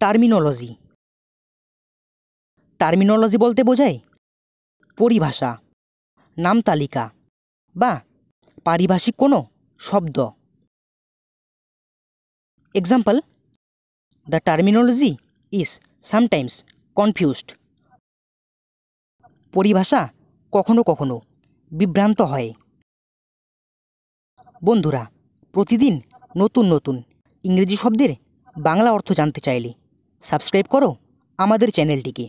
Terminology. Terminology বলতে বোঝায় পরিভাষা, নাম তালিকা বা পারিভাষিক কোনো শব্দ। Example the terminology is sometimes confused পরিভাষা কখনো কখনো বিভ্রান্ত হয়। বন্ধুরা, প্রতিদিন নতুন নতুন ইংরেজি শব্দের বাংলা অর্থ জানতে চাইলে সাবস্ক্রাইব করো আমাদের চ্যানেলটিকে